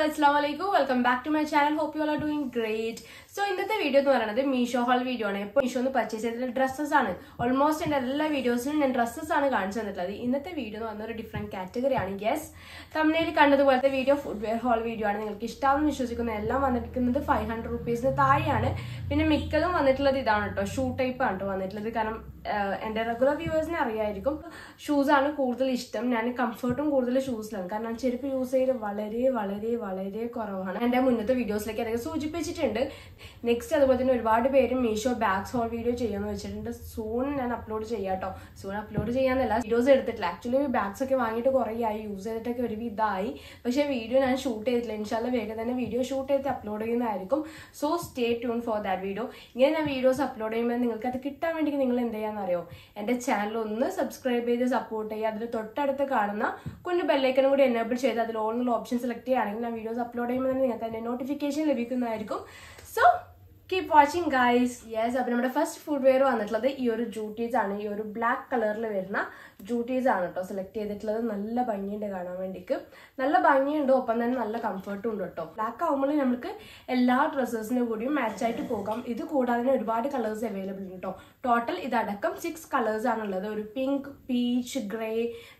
All വലൈക്കും welcome back to my channel hope you are doing great so ഇന്നത്തെ video എന്ന് പറയുന്നത് Meesho hall video ആണ്. ഇപ്പോൾ മീഷോ ഒന്ന് പർച്ചേസ് ചെയ്ത ഡ്രസ്സസ് ആണ്. ഓൾമോസ്റ്റ് എന്റെ എല്ലാ വീഡിയോസിനും ഞാൻ ഡ്രസ്സസ് ആണ് കാണിച്ചു തന്നിട്ടുള്ളത്. ഇന്നത്തെ വീഡിയോ എന്ന് പറഞ്ഞ ഒരു ഡിഫറെന്റ് കാറ്റഗറി ആണ് യെസ് തമിഴിൽ കണ്ടതുപോലത്തെ വീഡിയോ ഫുഡ്വെയർ ഹാൾ വീഡിയോ ആണ്. നിങ്ങൾക്ക് ഇഷ്ടമാണെന്ന് വിശ്വസിക്കുന്ന. എല്ലാം വന്നിരിക്കുന്നത് ഫൈവ് ഹൺഡ്രഡ് റുപ്പീസിന് താഴെയാണ്. പിന്നെ മിക്കതും വന്നിട്ടുള്ളത് ഇതാണ് കേട്ടോ ഷൂ ടൈപ്പ് ആണ് കേട്ടോ വന്നിട്ടുള്ളത്. കാരണം എന്റെ റെഗുലർ വ്യൂവേഴ്സിനെ അറിയായിരിക്കും. ഷൂസാണ് കൂടുതൽ ഇഷ്ടം. ഞാൻ കംഫർട്ടും കൂടുതൽ ഷൂസിലാണ് കാരണം ചെരുപ്പ് യൂസ് ചെയ്ത് വളരെ വളരെ വളരെ കുറവാണ്. എന്റെ മുന്നത്തെ വീഡിയോസിലേക്ക് അതൊക്കെ സൂചിപ്പിച്ചിട്ടുണ്ട്. നെക്സ്റ്റ് അതുപോലെ തന്നെ ഒരുപാട് പേര് മീഷോ ബാഗ്സ് ഹോൾ വീഡിയോ ചെയ്യാന്ന് വെച്ചിട്ടുണ്ട്. സൂൺ ഞാൻ അപ്ലോഡ് ചെയ്യാം കേട്ടോ സൂൺ അപ്ലോഡ് ചെയ്യാന്നല്ല. വീഡിയോസ് എടുത്തിട്ടില്ല. ആക്ച്വലി ബാഗ്സ് ഒക്കെ വാങ്ങിയിട്ട് കുറേ ആയി. യൂസ് ചെയ്തിട്ടൊക്കെ ഒരു ഇതായി. പക്ഷേ വീഡിയോ ഞാൻ ഷൂട്ട് ചെയ്തിട്ടില്ല. ഇൻഷാല്ല വേഗം തന്നെ വീഡിയോ ഷൂട്ട് ചെയ്ത് അപ്ലോഡ് ചെയ്യുന്നതായിരിക്കും. So stay tune for that video ഇങ്ങനെ ഞാൻ വീഡിയോസ് അപ്ലോഡ് ചെയ്യുമ്പോൾ നിങ്ങൾക്ക് അത് കിട്ടാൻ വേണ്ടി നിങ്ങൾ എന്ത് ചെയ്യാന്നറിയോ? എന്റെ ചാനൽ ഒന്ന് സബ്സ്ക്രൈബ് ചെയ്ത് സപ്പോർട്ട് ചെയ്യുക. അതിൽ തൊട്ടടുത്ത് കാണുന്ന കുഞ്ഞു ബെല്ലൈക്കനും കൂടി എനേബിൾ ചെയ്ത് അതിൽ ഓൾ ഓപ്ഷൻ സെലക്ട് ചെയ്യുകയാണെങ്കിൽ ഞാൻ വീഡിയോസ് അപ്ലോഡ് ചെയ്യുമ്പോൾ തന്നെ നിങ്ങൾക്ക് അതിന്റെ നോട്ടിഫിക്കേഷൻ ലഭിക്കുന്നതായിരിക്കും. So keep watching guys yes അപ്പോൾ നമ്മുടെ ഫസ്റ്റ് ഫുഡ് വെയർ വന്നിട്ടുള്ളത് ഈ ഒരു ജൂട്ടീസ് ആണ്. ഈ ഒരു ബ്ലാക്ക് കളറിൽ വരുന്ന ജൂട്ടീസ് ആണ് കേട്ടോ സെലക്ട് ചെയ്തിട്ടുള്ളത്. നല്ല ഭംഗിയുണ്ട് കാണാൻ വേണ്ടിക്ക്. നല്ല ഭംഗിയുണ്ട്. ഒപ്പം തന്നെ നല്ല കംഫർട്ടും ഉണ്ട് കേട്ടോ ബ്ലാക്ക് ആകുമ്പോൾ നമുക്ക് എല്ലാ ഡ്രസ്സസിനും കൂടിയും മാച്ച് ആയിട്ട് പോകാം. ഇത് കൂടാതെ ഒരുപാട് കളേഴ്സ് അവൈലബിൾ ഉണ്ട് കേട്ടോ ടോട്ടൽ ഇതടക്കം സിക്സ് കളേഴ്സ് ആണുള്ളത്. ഒരു പിങ്ക് പീച്ച് ഗ്രേ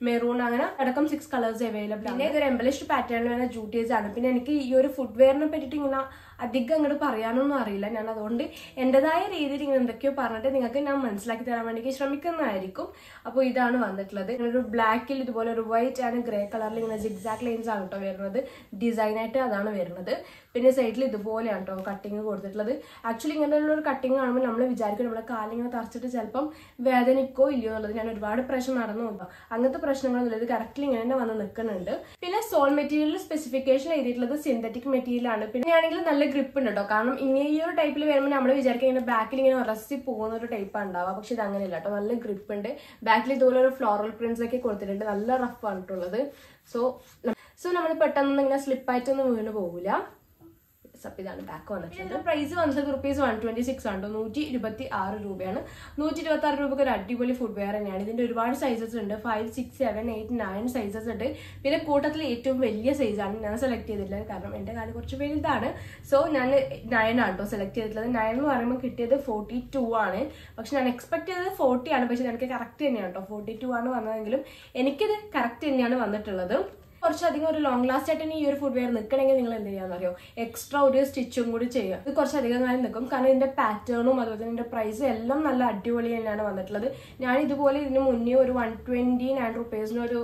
മെറൂൺ അങ്ങനെ അടക്കം സിക്സ് കളേഴ്സ് അവൈലബിൾ ആണ്. ഇതൊരു എംബലിഷ്ഡ് പാറ്റേണിൽ വരുന്ന ജൂട്ടീസ് ആണ്. പിന്നെ എനിക്ക് ഈ ഒരു ഫുഡ് വെയറിനെ പറ്റിയിട്ട് ഇങ്ങനെ അധികം അങ്ങോട്ട് പറയാനൊന്നും അറിയില്ല. ഞാൻ അതുകൊണ്ട് എന്റെതായ രീതിയിൽ ഇങ്ങനെ എന്തൊക്കെയോ പറഞ്ഞിട്ട് നിങ്ങൾക്ക് ഞാൻ മനസ്സിലാക്കി തരാൻ വേണ്ടി ശ്രമിക്കുന്നതായിരിക്കും. അപ്പോൾ ഇതാണ് വന്നിട്ടുള്ളത്. ഒരു ബ്ലാക്കിൽ ഇതുപോലെ ഒരു വൈറ്റ് ആൻഡ് ഗ്രേ കളറിൽ ഇങ്ങനെ ജിഗ്സാക് ലൈൻസ് ആണ് കേട്ടോ വരുന്നത്. ഡിസൈനായിട്ട് അതാണ് വരുന്നത്. പിന്നെ സൈഡിൽ ഇതുപോലെയാണ് കേട്ടോ കട്ടിങ് കൊടുത്തിട്ടുള്ളത്. ആക്ച്വലി ഇങ്ങനെയുള്ള ഒരു കട്ടിങ് കാണുമ്പോൾ നമ്മൾ വിചാരിക്കും നമ്മുടെ കാലിങ്ങനെ തറച്ചിട്ട് ചിലപ്പം വേദനിക്കോ ഇല്ലയോ എന്നുള്ളത് ഞാൻ ഒരുപാട് പ്രശ്നം നടന്നു കേട്ടോ അങ്ങനത്തെ പ്രശ്നങ്ങളൊന്നുമില്ല. ഇത് കറക്റ്റ്ലി ഇങ്ങനെ തന്നെ വന്ന് നിൽക്കുന്നുണ്ട്. പിന്നെ സോൾ മെറ്റീരിയൽ സ്പെസിഫിക്കേഷൻ എഴുതിയിട്ടുള്ളത് സിന്തറ്റിക് മെറ്റീരിയൽ ആണ്. പിന്നെ ആണെങ്കിൽ നല്ല ഗ്രിപ്പ് ഉണ്ട് കേട്ടോ കാരണം ഇങ്ങനെ ഈ ഒരു ടൈപ്പിൽ വരുമ്പോൾ നമ്മൾ വിചാരിക്കുക ഇങ്ങനെ ബാക്കിൽ ഇങ്ങനെ ഉറച്ചി പോകുന്ന ഒരു ടൈപ്പ് ഉണ്ടാവുക. പക്ഷെ ഇത് അങ്ങനെയല്ല കേട്ടോ. നല്ല ഗ്രിപ്പ് ഉണ്ട് ബാക്കിൽ ഇതുപോലെ ഒരു ഫ്ലോറൽ പ്രിന്റ്സ് ഒക്കെ കൊടുത്തിട്ടുണ്ട്. നല്ല റഫ് ആയിട്ടുള്ളത് സോ സോ നമ്മൾ പെട്ടെന്ന് ഇങ്ങനെ സ്ലിപ്പായിട്ടൊന്നും വീണ് പോകില്ല സപ്പ് ഇതാണ്. ബാക്ക് വന്നിട്ടുണ്ട്. പ്രൈസ് വന്നിട്ട് റുപ്പീസ് വൺ ട്വന്റി സിക്സ് ആണ് നൂറ്റി ഇരുപത്തി ആറ് രൂപയാണ്. നൂറ്റി ഇരുപത്തി ആറ് രൂപയ്ക്ക് ഒരു അടിപൊളി ഫുഡ് വെയർ തന്നെയാണ്. ഇതിന്റെ ഒരുപാട് സൈസസ് ഉണ്ട്. Five six seven eight nine sizes ഉണ്ട്. പിന്നെ കൂട്ടത്തിൽ ഏറ്റവും വലിയ സൈസാണ് ഞാൻ സെലക്ട് ചെയ്തിട്ടുള്ളത്. കാരണം എന്റെ കാൽ കുറച്ച് വലുതാണ്. സോ ഞാൻ നയൻ ആണ് സെലക്ട് ചെയ്തിട്ടുള്ളത്. നയൻ എന്ന് പറയുമ്പോൾ കിട്ടിയത് ഫോർട്ടി ടു ആണ്. പക്ഷെ ഞാൻ എക്സ്പെക്ട് ചെയ്തത് ഫോർട്ടി ആണ്. പക്ഷെ എനിക്ക് കറക്റ്റ് തന്നെയാണ് കേട്ടോ ഫോർട്ടി ടു ആണ് വന്നതെങ്കിലും എനിക്കിത് കറക്റ്റ് തന്നെയാണ് വന്നിട്ടുള്ളത്. കുറച്ചധികം ഒരു ലോങ് ലാസ്റ്റ് ആയിട്ട് ഈ ഒരു ഫുഡ് വെയർ നിൽക്കണമെങ്കിൽ നിങ്ങൾ എന്ത് ചെയ്യാന്ന് അറിയോ? എക്സ്ട്രാ ഒരു സ്റ്റിച്ചും കൂടി ചെയ്യുക. ഇത് കുറച്ചധികം കാലം നിൽക്കും കാരണം ഇതിന്റെ പാറ്റേണും അതുപോലെ തന്നെ ഇതിന്റെ പ്രൈസും എല്ലാം നല്ല അടിപൊളി തന്നെയാണ് വന്നിട്ടുള്ളത്. ഞാൻ ഇതുപോലെ ഇതിന് മുന്നേ ഒരു വൺ ട്വന്റി നയൻ റുപ്പീസിന് ഒരു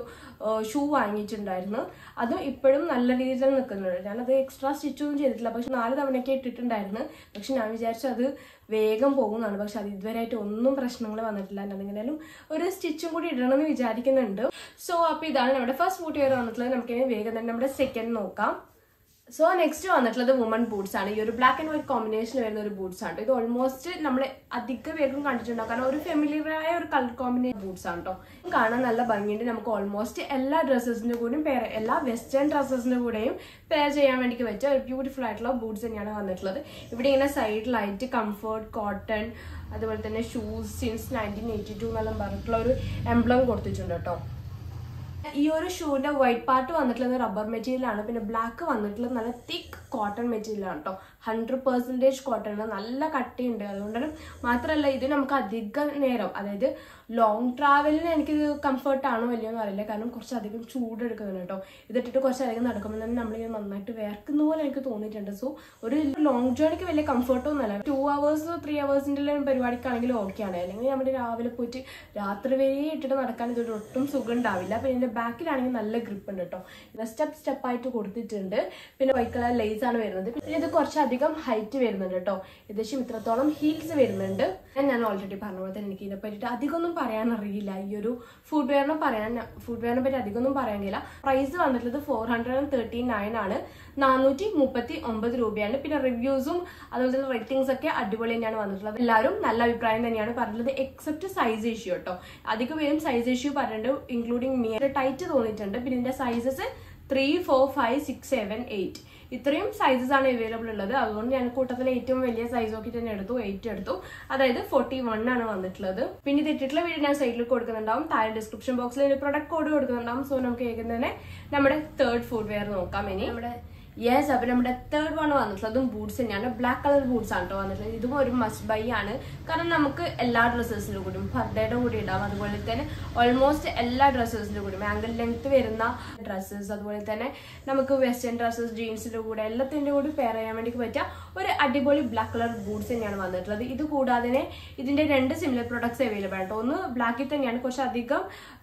ഷൂ വാങ്ങിയിട്ടുണ്ടായിരുന്നു. അതും ഇപ്പോഴും നല്ല രീതിയിൽ നിൽക്കുന്നുണ്ട്. ഞാനത് എക്സ്ട്രാ സ്റ്റിച്ചൊന്നും ചെയ്തിട്ടില്ല. പക്ഷെ നാല് തവണയൊക്കെ ഇട്ടിട്ടുണ്ടായിരുന്നു. പക്ഷെ ഞാൻ വിചാരിച്ചു അത് വേഗം പോകുന്നതാണ്. പക്ഷെ അത് ഇതുവരെയായിട്ട് ഒന്നും പ്രശ്നങ്ങൾ വന്നിട്ടില്ല. എന്തെങ്കിലും ഒരു സ്റ്റിച്ചും കൂടി ഇടണമെന്ന് വിചാരിക്കുന്നുണ്ട്. സോ അപ്പോൾ ഇതാണ് നമ്മുടെ ഫസ്റ്റ് ഫുഡ് വെയർ വന്നിട്ടുള്ളത്. നമുക്ക് വേഗം തന്നെ നമ്മുടെ സെക്കൻഡ് നോക്കാം. സോ നെക്സ്റ്റ് വന്നിട്ടുള്ളത് വുമൺ ബൂട്ട്സ് ആണ്. ഈ ഒരു ബ്ലാക്ക് ആൻഡ് വൈറ്റ് കോമ്പിനേഷൻ വരുന്ന ഒരു ബൂട്ട്സ് ആണ് ഇത് ഓൾമോസ്റ്റ് നമ്മൾ അധിക വേഗം കണ്ടിട്ടുണ്ടാവും. കാരണം ഒരു ഫെമിലിയറായ ഒരു കളർ കോമ്പിനേഷൻ ബൂട്ട്സ് ആണ് കേട്ടോ കാണാൻ നല്ല ഭംഗിയുണ്ട്. നമുക്ക് ഓൾമോസ്റ്റ് എല്ലാ ഡ്രസ്സസിന്റെ കൂടെയും പെയർ എല്ലാ വെസ്റ്റേൺ ഡ്രസ്സസിന്റെ കൂടെയും പെയർ ചെയ്യാൻ വേണ്ടി പറ്റിയ ഒരു ബ്യൂട്ടിഫുൾ ആയിട്ടുള്ള ബൂട്ട്സ് തന്നെയാണ് വന്നിട്ടുള്ളത്. ഇവിടെ ഇങ്ങനെ സൈഡ് ലൈറ്റ് കംഫർട്ട് കോട്ടൺ അതുപോലെ തന്നെ shoes since nineteen eighty two എന്നെല്ലാം പറഞ്ഞിട്ടുള്ള ഒരു എംബ്ലം കൊടുത്തിട്ടുണ്ട് കേട്ടോ ഈ ഒരു ഷൂവിന്റെ വൈറ്റ് പാർട്ട് വന്നിട്ടുള്ളത് റബ്ബർ മെറ്റീരിയലാണ് പിന്നെ ബ്ലാക്ക് വന്നിട്ടുള്ളത് നല്ല തിക്ക് കോട്ടൺ മെറ്റീരിയൽ ആണ് കേട്ടോ ഹൺഡ്രഡ് പെർസെന്റേജ് കോട്ടൺ നല്ല കട്ടിയുണ്ട്. അതുകൊണ്ട് മാത്രമല്ല ഇത് നമുക്ക് അധിക നേരം അതായത് ലോങ് ട്രാവലിന് എനിക്കിത് കംഫർട്ട് ആണോ വലിയൊന്നും അറിയില്ല. കാരണം കുറച്ചധികം ചൂടെടുക്കുന്നുണ്ട് കേട്ടോ ഇതിട്ടിട്ട് കുറച്ചധികം നടക്കുമ്പോൾ തന്നെ നമ്മളിങ്ങനെ നന്നായിട്ട് വേർക്കുന്ന പോലെ എനിക്ക് തോന്നിയിട്ടുണ്ട്. സോ ഒരു ലോങ് ജേണിക്ക് വലിയ കംഫർട്ടൊന്നുമല്ല ടു അവേഴ്സ് ത്രീ അവേഴ്സിന്റെ പരിപാടിക്കാണെങ്കിൽ ആണ്. അല്ലെങ്കിൽ നമ്മൾ രാവിലെ പോയിട്ട് രാത്രി വരെ ഇട്ടിട്ട് നടക്കാൻ ഇതൊരു ഒട്ടും സുഖം ഉണ്ടാവില്ല പിന്നെ എന്റെ ബാക്കിലാണെങ്കിൽ നല്ല ഗ്രിപ്പ് ഉണ്ട് കേട്ടോ സ്റ്റെപ്പ് സ്റ്റെപ്പായിട്ട് കൊടുത്തിട്ടുണ്ട്. പിന്നെ വൈറ്റ് കളർ ലേസ് ആണ് വരുന്നത്. പിന്നെ ഇത് കുറച്ചധികം ഹൈറ്റ് വരുന്നുണ്ട് കേട്ടോ. ഏകദേശം ഇത്രത്തോളം ഹീൽസ് വരുന്നുണ്ട്. ഞാൻ ഓൾറെഡി പറഞ്ഞ പോലെ തന്നെ എനിക്ക് ഇതിനെ പറ്റിയിട്ട് അധികമൊന്നും പറയാൻ അറിയില്ല ഈ ഒരു ഫുഡ് വെയറിനെ പറയാൻ ഫുഡ് വെയറിനെ പറ്റി അധികമൊന്നും പറയാൻ കഴിയില്ല പ്രൈസ് വന്നിട്ടുള്ളത് four hundred and thirty nine ആണ്. നാനൂറ്റി മുപ്പത്തി ഒമ്പത് രൂപയാണ്. പിന്നെ റിവ്യൂസും അതുപോലെ തന്നെ റേറ്റിംഗ്സ് ഒക്കെ അടിപൊളി തന്നെയാണ് വന്നിട്ടുള്ളത്. എല്ലാവരും നല്ല അഭിപ്രായം തന്നെയാണ് പറഞ്ഞത് എക്സെപ്റ്റ് സൈസ് ഇഷ്യൂ കേട്ടോ. അധികം പേരും സൈസ് ഇഷ്യൂ പറഞ്ഞിട്ടുണ്ട് ഇൻക്ലൂഡിങ് മീ ടൈറ്റ് തോന്നിയിട്ടുണ്ട്. പിന്നെ ഇതിന്റെ sizes three four five six seven eight ഇത്രയും സൈസസ് ആണ് അവൈലബിൾ ഉള്ളത്. അതുകൊണ്ട് ഞാൻ കൂട്ടത്തിൽ ഏറ്റവും വലിയ സൈസ് നോക്കി തന്നെ എടുത്തു എയ്റ്റ് എടുത്തു. അതായത് ഫോർട്ടി വൺ ആണ് വന്നിട്ടുള്ളത്. പിന്നെ ഇത് ഇട്ടിട്ടുള്ള വീഡിയോ ഞാൻ സൈഡിൽ കൊടുക്കുന്നുണ്ടാവും. താഴെ ഡിസ്ക്രിപ്ഷൻ ബോക്സിൽ ഒരു പ്രൊഡക്റ്റ് കോഡ് കൊടുക്കുന്നുണ്ടാവും. സോ നമുക്ക് ഏകം തന്നെ നമ്മുടെ തേർഡ് ഫുഡ് വെയർ നോക്കാം ഇനി. നമ്മുടെ യെസ് അപ്പൊ നമ്മുടെ തേർഡ് വൺ വന്നിട്ടുള്ളതും ബൂട്ട്സ് തന്നെയാണ്. ബ്ലാക്ക് കളർ ബൂട്ട്സ് ആണ് കേട്ടോ വന്നിട്ടുള്ളത്. ഇതും ഒരു മസ്റ്റ് ബൈ ആണ്. കാരണം നമുക്ക് എല്ലാ ഡ്രസ്സസിലും കൂടിയും ഫർദേയുടെ കൂടി ഇടാം അതുപോലെ തന്നെ ഓൾമോസ്റ്റ് എല്ലാ ഡ്രസ്സസിലും കൂടിയും ആംഗിൾ ലെങ്ത് വരുന്ന ഡ്രസ്സസ് അതുപോലെ തന്നെ നമുക്ക് വെസ്റ്റേൺ ഡ്രസ്സസ് ജീൻസിന്റെ കൂടെ എല്ലാത്തിന്റെ കൂടി പെയർ ചെയ്യാൻ വേണ്ടി പറ്റിയ ഒരു അടിപൊളി ബ്ലാക്ക് കളർ ബൂട്ട്സ് തന്നെയാണ് വന്നിട്ടുള്ളത്. ഇത് കൂടാതെ ഇതിന്റെ രണ്ട് സിമിലർ പ്രൊഡക്ട്സ് അവൈലബിൾ ആണ് ഒന്ന് ബ്ലാക്കിൽ തന്നെയാണ്. കുറച്ച് അധികം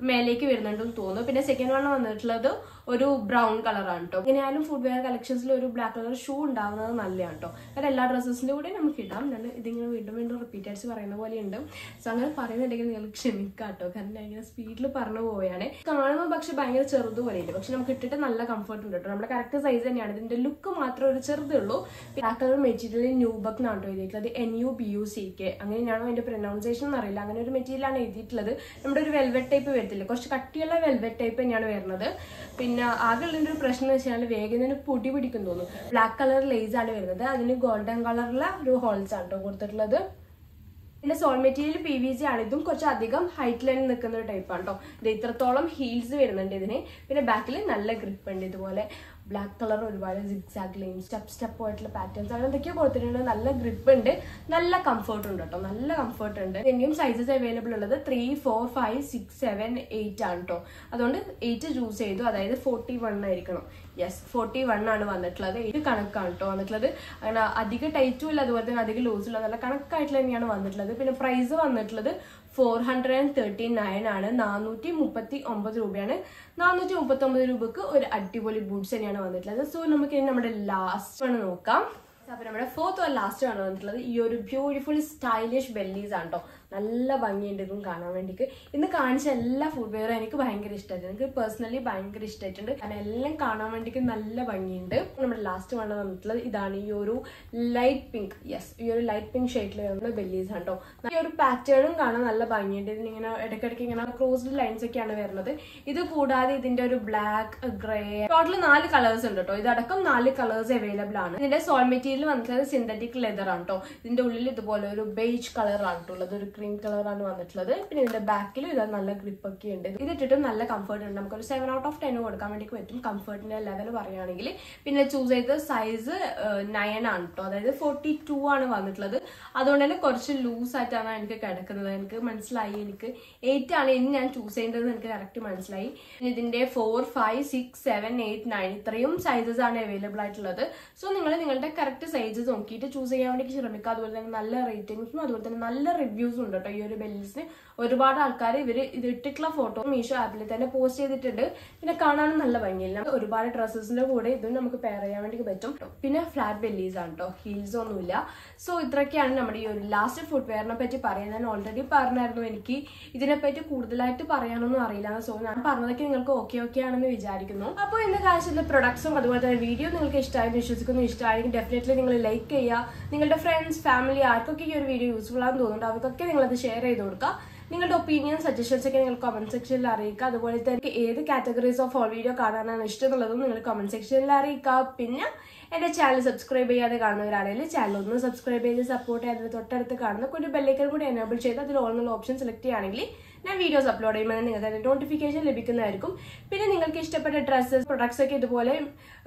മേലേക്ക് വരുന്നുണ്ടെന്ന് തോന്നുന്നു. പിന്നെ സെക്കൻഡ് വൺ വന്നിട്ടുള്ളത് ഒരു ബ്രൗൺ കളറാണ് കേട്ടോ എങ്ങനെയായാലും ഫുഡ് വെയർ കളക്ഷൻസിൽ ഒരു ബ്ലാക്ക് കളർ ഷൂ ഉണ്ടാവുന്നത് നല്ലതാണ് കേട്ടോ കാരണം എല്ലാ ഡ്രസ്സസിന്റെ കൂടെ നമുക്ക് ഇടാം. ഞാൻ ഇതിങ്ങനെ വീണ്ടും വീണ്ടും റിപ്പീറ്റ് അടിച്ച് പറയുന്ന പോലെ ഉണ്ട് സോ അങ്ങനെ പറയുന്നുണ്ടെങ്കിൽ നിങ്ങൾ ക്ഷമിക്കാം കേട്ടോ കാരണം ഞാൻ ഇങ്ങനെ സ്പീഡിൽ പറഞ്ഞു പോവുകയാണ്. കാണുമ്പോൾ പക്ഷെ ഭയങ്കര ചെറുത് പോലെയുണ്ട്. പക്ഷെ നമുക്ക് ഇട്ടിട്ട് നല്ല കംഫർട്ട് ഉണ്ട് കേട്ടോ. നമ്മുടെ കറക്റ്റ് സൈസ് തന്നെയാണ്. ഇതിന്റെ ലുക്ക് മാത്രം ഒരു ചെറുതേ ഉള്ളൂ. ബ്ലാക്ക് കളർ മെറ്റീരിയൽ ന്യൂബക്ക് കേട്ടോ എഴുതിയിട്ടുള്ളത്. N U B U C K അങ്ങനെയാണോ അതിന്റെ പ്രൊനൗൺസിയേഷൻ എന്നറിയില്ല. അങ്ങനെ ഒരു മെറ്റീരിയലാണ് എഴുതിയിട്ടുള്ളത്. നമ്മുടെ ഒരു വെൽവെറ്റ് ടൈപ്പ് വരത്തില്ല? കുറച്ച് കട്ടിയുള്ള വെൽവെറ്റ് ടൈപ്പ് തന്നെയാണ് വരുന്നത്. പിന്നെ ആകെ ഉള്ളതിന്റെ ഒരു പ്രശ്നം എന്ന് വെച്ചാൽ വേഗം തന്നെ പൊടി പിടിക്കും തോന്നുന്നു. ബ്ലാക്ക് കളർ ലേസ് ആണ് വരുന്നത്. അതിന് ഗോൾഡൻ കളറിലെ ഒരു ഹോൾസ് ആണ് കേട്ടോ കൊടുത്തിട്ടുള്ളത്. പിന്നെ sole material P V C ആണ്. ഇതും കുറച്ച് അധികം ഹൈറ്റ് ലൈൻ നിൽക്കുന്ന ഒരു ടൈപ്പാണ് കേട്ടോ ഇത് ഇത്രത്തോളം ഹീൽസ് വരുന്നുണ്ട് ഇതിന്. പിന്നെ ബാക്കിൽ നല്ല ഗ്രിപ്പ് ഉണ്ട് ഇതുപോലെ. ബ്ലാക്ക് കളർ ഒരുപാട് സിക്സാക് ലൈൻ സ്റ്റെപ്പ് സ്റ്റെപ്പ് ആയിട്ടുള്ള പാറ്റേൺസ് അങ്ങനെ എന്തൊക്കെയോ കൊടുത്തിട്ടുണ്ട്. നല്ല ഗ്രിപ്പ് ഉണ്ട്. നല്ല കംഫർട്ട് ഉണ്ട് കേട്ടോ നല്ല കംഫർട്ട് ഉണ്ട്. ഇനിയും സൈസസ് അവൈലബിൾ ഉള്ളത് three four five six seven eight ആണ് കേട്ടോ അതുകൊണ്ട് എയ്റ്റ് ചൂസ് ചെയ്തു. അതായത് ഫോർട്ടി വൺ ആയിരിക്കണം. യെസ് ഫോർട്ടി വൺ ആണ് വന്നിട്ടുള്ളത്. എയ്റ്റ് കണക്കാണ് കേട്ടോ വന്നിട്ടുള്ളത്. അങ്ങനെ അധികം ടൈറ്റും ഇല്ല അതുപോലെ തന്നെ അധികം ലൂസും ഇല്ല. നല്ല കണക്കായിട്ടുള്ള തന്നെയാണ് വന്നിട്ടുള്ളത്. പിന്നെ പ്രൈസ് വന്നിട്ടുള്ളത് four hundred and thirty nine ആണ്. നാനൂറ്റി മുപ്പത്തി ഒമ്പത് രൂപയാണ്. നാനൂറ്റി മുപ്പത്തി ഒമ്പത് രൂപക്ക് ഒരു അടിപൊളി ബൂട്ട്സ് തന്നെയാണ് വന്നിട്ടുള്ളത്. സോ നമുക്ക് ഇനി നമ്മുടെ ലാസ്റ്റ് ആണ് നോക്കാം. അപ്പൊ നമ്മുടെ ഫോർത്ത് ലാസ്റ്റ് ആണ് വന്നിട്ടുള്ളത്. ഈ ഒരു ബ്യൂട്ടിഫുൾ സ്റ്റൈലിഷ് ബെല്ലീസ് ആണ് കേട്ടോ നല്ല ഭംഗിയുണ്ട് കാണാൻ വേണ്ടിയിട്ട് ഇന്ന് കാണിച്ച എല്ലാ ഫുഡ് വെയറും എനിക്ക് ഭയങ്കര ഇഷ്ടമായിട്ടുണ്ട് എനിക്ക് പേഴ്സണലി ഭയങ്കര ഇഷ്ടമായിട്ടുണ്ട് കാരണം എല്ലാം കാണാൻ വേണ്ടിക്ക് നല്ല ഭംഗിയുണ്ട്. നമ്മുടെ ലാസ്റ്റ് വണ്ണം വന്നിട്ടുള്ളത് ഇതാണ് ഈ ഒരു ലൈറ്റ് പിങ്ക് യെസ് ഈ ഒരു ലൈറ്റ് പിങ്ക് ഷെയ്ഡിൽ വരുന്ന ബെല്ലീസ് ഉണ്ടോ ഈ ഒരു പാറ്റേണും കാണാൻ നല്ല ഭംഗിയുണ്ട്. ഇതിനിങ്ങനെ ഇടയ്ക്കിടയ്ക്ക് ഇങ്ങനെ ക്രോസ്ഡ് ലൈൻസ് ഒക്കെയാണ് വരുന്നത്. ഇത് കൂടാതെ ഇതിന്റെ ഒരു ബ്ലാക്ക് ഗ്രേ ടോട്ടൽ നാല് കളേഴ്സ് ഉണ്ട് കേട്ടോ ഇതടക്കം നാല് കളേഴ്സ് അവൈലബിൾ ആണ്. ഇതിന്റെ സോൾ മെറ്റീരിയൽ വന്നിട്ടുള്ളത് സിന്തറ്റിക് ലെതർ ആണ് കേട്ടോ ഇതിന്റെ ഉള്ളിൽ ഇതുപോലെ ഒരു ബെയ്ജ് കളർ ആണ് കേട്ടോ ഉള്ളത്. ഒരു ക്രീം കളറാണ് വന്നിട്ടുള്ളത്. പിന്നെ ഇതിന്റെ ബാക്കിൽ ഇത് നല്ല ഗ്രിപ്പ് ഒക്കെ ഉണ്ട്. ഇത് ഇട്ടിട്ടും നല്ല കംഫർട്ട് ഉണ്ട്. നമുക്കൊരു സെവൻ ഔട്ട് ഓഫ് ടെൻ കൊടുക്കാൻ വേണ്ടി പറ്റും. കംഫർട്ടിന്റെ ലെവൽ പറയുകയാണെങ്കിൽ. പിന്നെ ചൂസ് ചെയ്ത സൈസ് നയൻ ആണ് കേട്ടോ അതായത് ഫോർട്ടി ടു ആണ് വന്നിട്ടുള്ളത്. അതുകൊണ്ട് തന്നെ കുറച്ച് ലൂസ് ആയിട്ടാണ് എനിക്ക് കിടക്കുന്നത്. എനിക്ക് മനസ്സിലായി. എനിക്ക് എയ്റ്റ് ആണ് ഇനി ഞാൻ ചൂസ് ചെയ്യേണ്ടത് എനിക്ക് കറക്റ്റ് മനസ്സിലായി. ഇതിന്റെ four five six seven eight nine ഇത്രയും സൈസസ് ആണ് അവൈലബിൾ ആയിട്ടുള്ളത്. സോ നിങ്ങൾ നിങ്ങളുടെ കറക്റ്റ് സൈസസ് നോക്കിയിട്ട് ചൂസ് ചെയ്യാൻ വേണ്ടി ശ്രമിക്കുക. അതുപോലെ തന്നെ നല്ല റേറ്റിംഗ്സും അതുപോലെ തന്നെ നല്ല റിവ്യൂസും ഉണ്ട് കേട്ടോ. ഈ ഒരു ബെല്ലീസിന് ഒരുപാട് ആൾക്കാർ ഇവർ ഇത് ഇട്ടിട്ടുള്ള ഫോട്ടോ മീഷോ ആപ്പിൽ തന്നെ പോസ്റ്റ് ചെയ്തിട്ടുണ്ട്. പിന്നെ കാണാനും നല്ല ഭംഗിയില്ല. ഒരുപാട് ഡ്രസ്സസിന്റെ കൂടെ ഇതും നമുക്ക് പെയർ ചെയ്യാൻ വേണ്ടി പറ്റും. പിന്നെ ഫ്ലാറ്റ് ബെല്ലീസ് ആണ് കേട്ടോ ഹീൽസ് ഒന്നുമില്ല. സോ ഇത്രയൊക്കെയാണ് നമ്മുടെ ഈ ഒരു ലാസ്റ്റ് ഫുഡ് വെയറിനെ പറ്റി പറയാൻ. ഞാൻ ഓൾറെഡി പറഞ്ഞായിരുന്നു എനിക്ക് ഇതിനെപ്പറ്റി കൂടുതലായിട്ട് പറയാനൊന്നും അറിയില്ല സോ ഞാൻ പറഞ്ഞതൊക്കെ നിങ്ങൾക്ക് ഓക്കെ ഓക്കെ ആണെന്ന് വിചാരിക്കുന്നു. അപ്പോൾ ഇന്ന് കാശിന്റെ പ്രൊഡക്ട്സും അതുപോലെ തന്നെ വീഡിയോ നിങ്ങൾക്ക് ഇഷ്ടമായി വിശ്വസിക്കുന്നു. ഇഷ്ടമായെങ്കിൽ ഡെഫിനറ്റ്ലി നിങ്ങൾ ലൈക്ക് ചെയ്യുക. നിങ്ങളുടെ ഫ്രണ്ട്സ് ഫാമിലി ആർക്കൊക്കെ ഈ ഒരു വീഡിയോ യൂസ്ഫുൾ ആണെന്ന് തോന്നുന്നുണ്ട് അവർക്കൊക്കെ നിങ്ങളത് ഷെയർ ചെയ്ത് കൊടുക്കുക നിങ്ങളുടെ ഒപ്പീനിയൻ സജഷൻസ് ഒക്കെ നിങ്ങൾ കമന്റ് സെക്ഷനിൽ അറിയിക്കുക അതുപോലെ തന്നെ ഏത് കാറ്റഗറീസ് ഓഫ് ഓൾ വീഡിയോ കാണാനാണ് ഇഷ്ടം എന്നുള്ളതും നിങ്ങൾ കമന്റ് സെക്ഷനിൽ അറിയിക്കുക പിന്നെ എന്റെ ചാനൽ സബ്സ്ക്രൈബ് ചെയ്യാതെ കാണുന്നവരാണെങ്കിൽ ചാനൽ ഒന്ന് സബ്സ്ക്രൈബ് ചെയ്ത് സപ്പോർട്ട് ചെയ്യാതെ തൊട്ടടുത്ത് കാണുന്ന ഒരു ബെല്ലൈക്കൻ കൂടി എനേബിൾ ചെയ്ത് അതിൽ ഓൾ ഓപ്ഷൻ സെലക്ട് ചെയ്യുകയാണെങ്കിൽ ഞാൻ വീഡിയോസ് അപ്ലോഡ് ചെയ്യുമ്പോൾ നിങ്ങൾക്ക് അതിന് നോട്ടിഫിക്കേഷൻ ലഭിക്കുന്നതായിരിക്കും. പിന്നെ നിങ്ങൾക്ക് ഇഷ്ടപ്പെട്ട ഡ്രസ്സസ് പ്രൊഡക്ട്സ് ഒക്കെ ഇതുപോലെ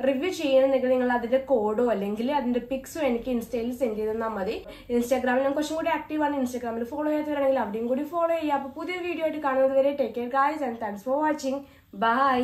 റിവ്യൂ ചെയ്യണമെന്നുണ്ടെങ്കിൽ നിങ്ങൾ അതിന്റെ കോഡോ അല്ലെങ്കിൽ അതിന്റെ പിക്സോ എനിക്ക് ഇൻസ്റ്റയിൽ സെൻഡ് ചെയ്ത് തന്നാൽ മതി. ഇൻസ്റ്റാഗ്രാമിൽ ഞാൻ കുറച്ചും കൂടി ആക്റ്റീവാണ് ഇൻസ്റ്റാഗ്രാമിൽ ഫോളോ ചെയ്യാത്തവരാണെങ്കിൽ അവിടെയും കൂടി ഫോളോ ചെയ്യുക. അപ്പോൾ പുതിയ വീഡിയോ ആയിട്ട് കാണുന്നത് വരെ take care guys and thanks for watching bye